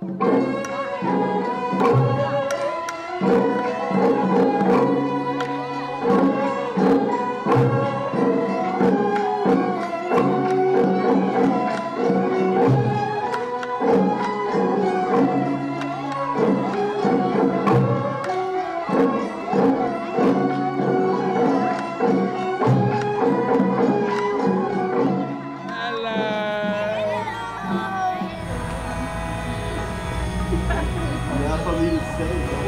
Thank you. E ela falou, sério?